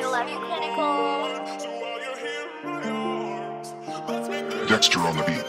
I Love You Clinical. Dexter on the beat.